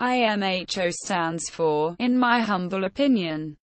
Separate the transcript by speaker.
Speaker 1: IMHO stands for, in my humble opinion,